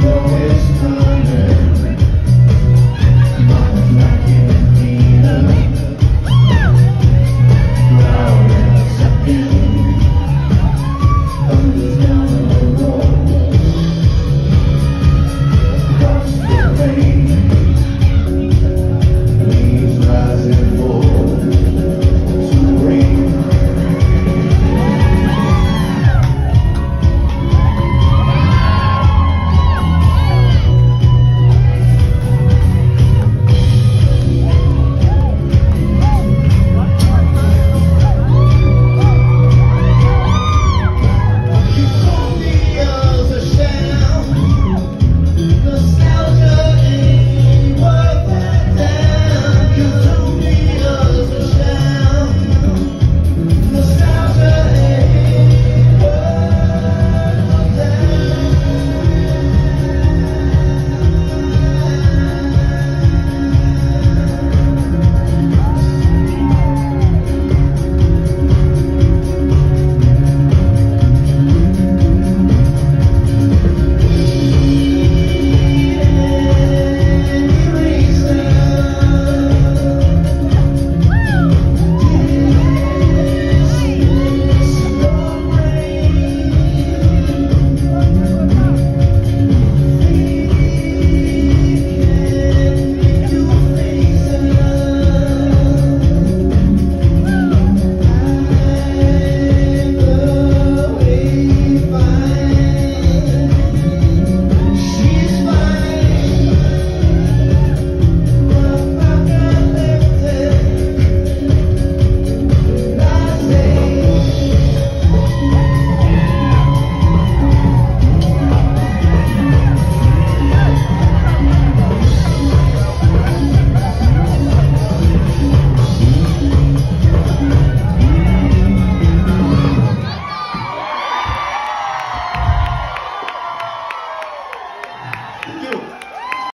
know it's time.